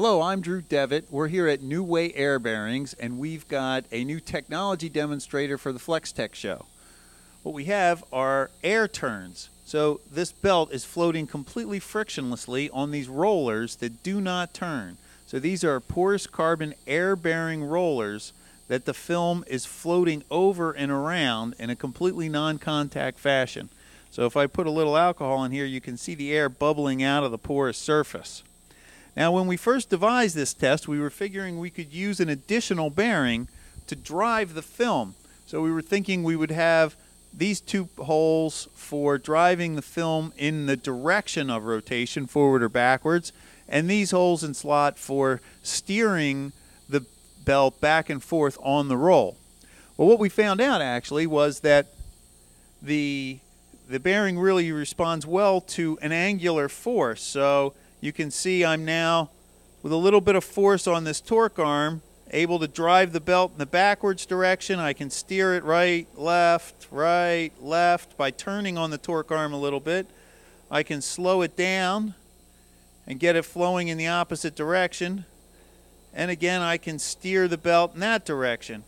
Hello, I'm Drew Devitt. We're here at New Way Air Bearings, and we've got a new technology demonstrator for the FlexTech show. What we have are air turns. So this belt is floating completely frictionlessly on these rollers that do not turn. So these are porous carbon air-bearing rollers that the film is floating over and around in a completely non-contact fashion. So if I put a little alcohol in here, you can see the air bubbling out of the porous surface. Now, when we first devised this test, we were figuring we could use an additional bearing to drive the film. So we were thinking we would have these two holes for driving the film in the direction of rotation, forward or backwards, and these holes in slot for steering the belt back and forth on the roll. Well, what we found out actually was that the the bearing really responds well to an angular force. So you can see I'm now, with a little bit of force on this torque arm, able to drive the belt in the backwards direction. I can steer it right, left, right, left by turning on the torque arm a little bit. I can slow it down and get it flowing in the opposite direction. And again, I can steer the belt in that direction.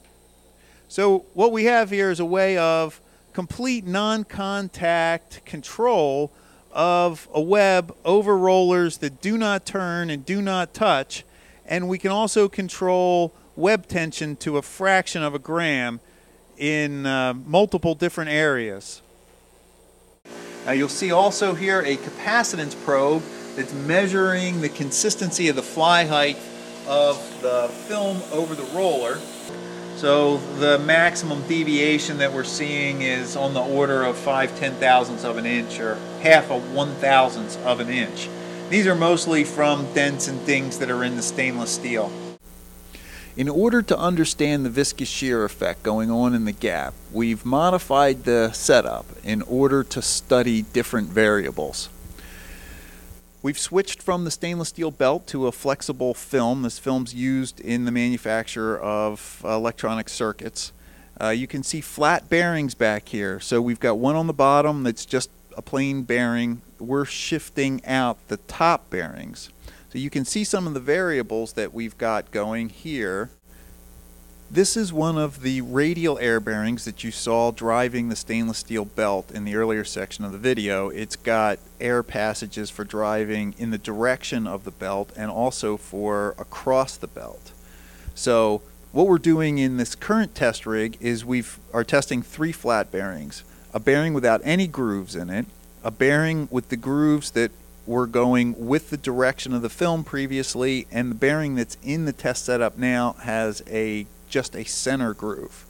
So what we have here is a way of complete non-contact control of a web over rollers that do not turn and do not touch. And we can also control web tension to a fraction of a gram in uh, multiple different areas. Now you'll see also here a capacitance probe that's measuring the consistency of the fly height of the film over the roller. So the maximum deviation that we're seeing is on the order of five ten thousandths of an inch or half a one thousandth of an inch. These are mostly from dents and things that are in the stainless steel. In order to understand the viscous shear effect going on in the gap, we've modified the setup in order to study different variables. We've switched from the stainless steel belt to a flexible film. This film's used in the manufacture of electronic circuits. Uh, you can see flat bearings back here. So we've got one on the bottom that's just a plain bearing. We're shifting out the top bearings. So you can see some of the variables that we've got going here. This is one of the radial air bearings that you saw driving the stainless steel belt in the earlier section of the video. It's got air passages for driving in the direction of the belt and also for across the belt. So what we're doing in this current test rig is we are testing three flat bearings. A bearing without any grooves in it, a bearing with the grooves that were going with the direction of the film previously, and the bearing that's in the test setup now has a just a center groove.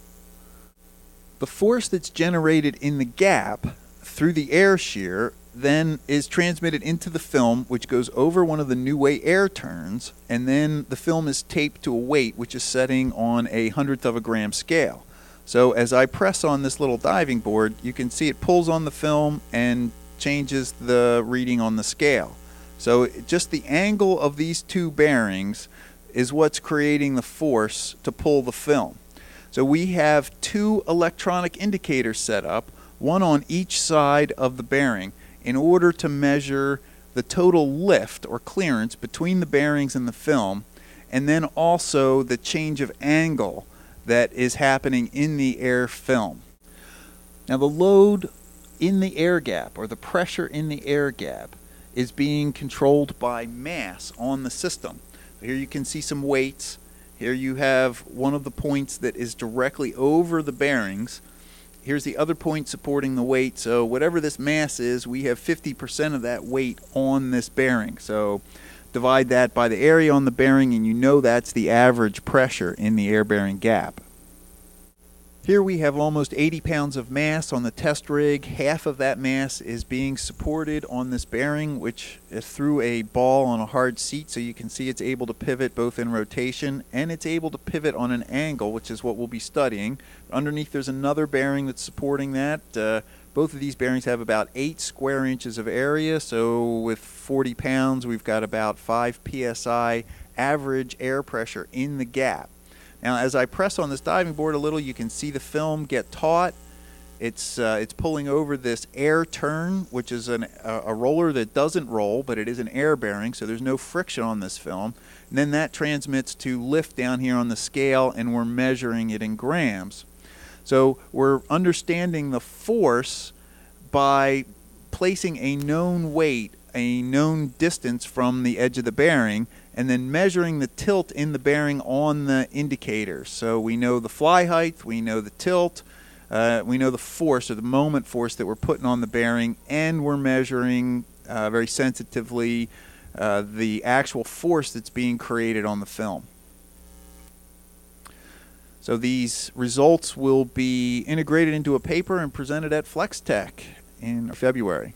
The force that's generated in the gap through the air shear then is transmitted into the film, which goes over one of the new way air turns, and then the film is taped to a weight which is setting on a hundredth of a gram scale. So as I press on this little diving board, you can see it pulls on the film and changes the reading on the scale. So just the angle of these two bearings is what's creating the force to pull the film. So we have two electronic indicators set up, one on each side of the bearing, in order to measure the total lift or clearance between the bearings and the film, and then also the change of angle that is happening in the air film. Now the load in the air gap, or the pressure in the air gap, is being controlled by mass on the system. Here you can see some weights. Here you have one of the points that is directly over the bearings. Here's the other point supporting the weight. So whatever this mass is, we have 50% of that weight on this bearing. So divide that by the area on the bearing and you know that's the average pressure in the air bearing gap. Here we have almost 80 pounds of mass on the test rig. Half of that mass is being supported on this bearing, which is through a ball on a hard seat, so you can see it's able to pivot both in rotation and it's able to pivot on an angle, which is what we'll be studying. Underneath there's another bearing that's supporting that. Uh, both of these bearings have about 8 square inches of area, so with 40 pounds we've got about 5 psi average air pressure in the gap. Now as I press on this diving board a little you can see the film get taut It's uh, it's pulling over this air turn, which is an, a, a roller that doesn't roll, but it is an air bearing, so there's no friction on this film. And then that transmits to lift down here on the scale, and we're measuring it in grams. So we're understanding the force by placing a known weight, a known distance from the edge of the bearing, and then measuring the tilt in the bearing on the indicator. So we know the fly height, we know the tilt, uh, we know the force or the moment force that we're putting on the bearing, and we're measuring uh, very sensitively uh, the actual force that's being created on the film. So these results will be integrated into a paper and presented at FlexTech in February.